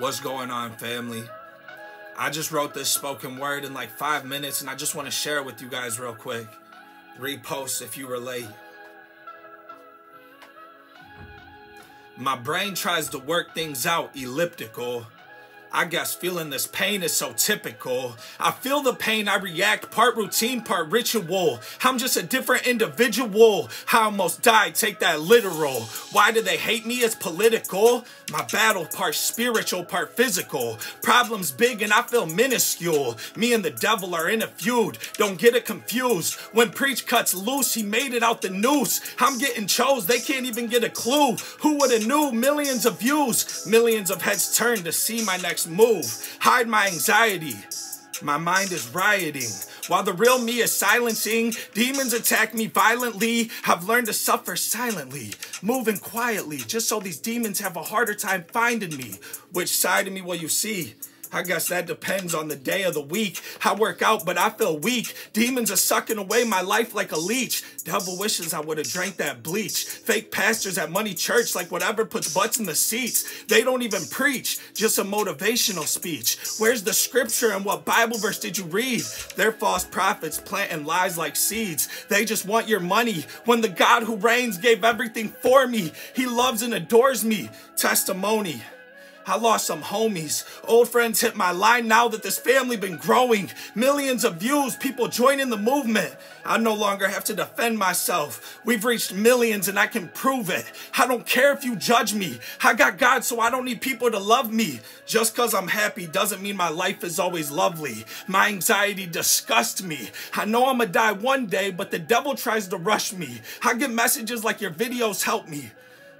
What's going on, family? I just wrote this spoken word in like five minutes, and I just want to share it with you guys real quick. Repost if you relate. My brain tries to work things out elliptical. I guess feeling this pain is so typical. I feel the pain, I react, part routine, part ritual. I'm just a different individual. I almost died, take that literal. Why do they hate me? It's political. My battle, part spiritual, part physical. Problems big and I feel minuscule. Me and the devil are in a feud. Don't get it confused. When preach cuts loose, he made it out the noose. I'm getting chose, they can't even get a clue. Who would have knew? Millions of views, millions of heads turned to see my next move. Hide my anxiety. My mind is rioting. While the real me is silencing, demons attack me violently. I've learned to suffer silently, moving quietly, just so these demons have a harder time finding me. Which side of me will you see? I guess that depends on the day of the week. I work out, but I feel weak. Demons are sucking away my life like a leech. Devil wishes I would have drank that bleach. Fake pastors at Money Church, like whatever puts butts in the seats. They don't even preach, just a motivational speech. Where's the scripture and what Bible verse did you read? They're false prophets planting lies like seeds. They just want your money when the God who reigns gave everything for me. He loves and adores me. Testimony. I lost some homies. Old friends hit my line now that this family been growing. Millions of views, people joining the movement. I no longer have to defend myself. We've reached millions and I can prove it. I don't care if you judge me. I got God so I don't need people to love me. Just cause I'm happy doesn't mean my life is always lovely. My anxiety disgusts me. I know I'm gonna die one day, but the devil tries to rush me. I get messages like your videos help me.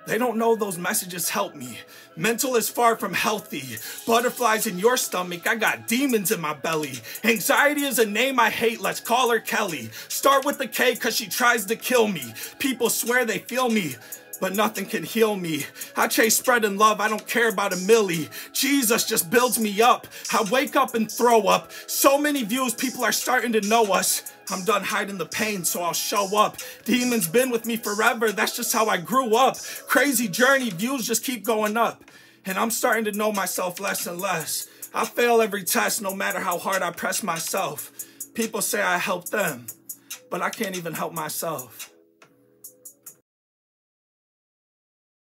They don't know those messages help me. Mental is far from healthy. Butterflies in your stomach, I got demons in my belly. Anxiety is a name I hate, let's call her Kelly. Start with the K cause she tries to kill me. People swear they feel me but nothing can heal me. I chase spreading love, I don't care about a millie. Jesus just builds me up. I wake up and throw up. So many views, people are starting to know us. I'm done hiding the pain, so I'll show up. Demons been with me forever, that's just how I grew up. Crazy journey, views just keep going up. And I'm starting to know myself less and less. I fail every test, no matter how hard I press myself. People say I help them, but I can't even help myself.